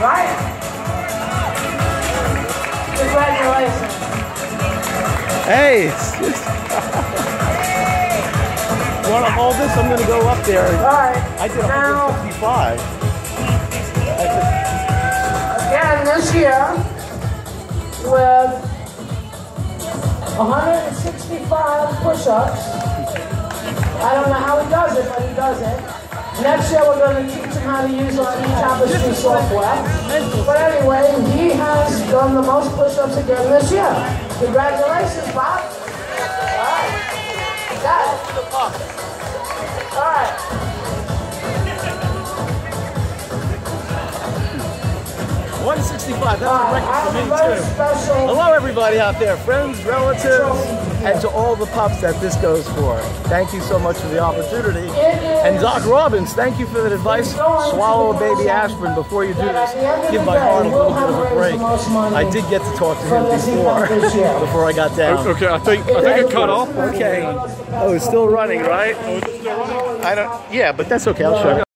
Right? Congratulations. Hey, want to hold this? I'm going to go up there. All right. I did now, 155. Again, this year, with 165 push-ups. I don't know how he does it, but he does it. Next year, we're going to teach him how to use our e-tapestry software. But anyway, he has done the most push-ups again this year. Congratulations, Bob. All right. All right. 165. That's a record for me too. Hello, everybody out there, friends, relatives, and to all the pups that this goes for. Thank you so much for the opportunity. And Doc Robbins, thank you for that advice. Swallow a baby aspirin before you do this. Give my heart a little bit of a break. I did get to talk to him before, before I got down. Okay, I think I think it cut off. Okay. Oh, it's still running, right? Oh, I don't. Yeah, but that's okay. I'll show you.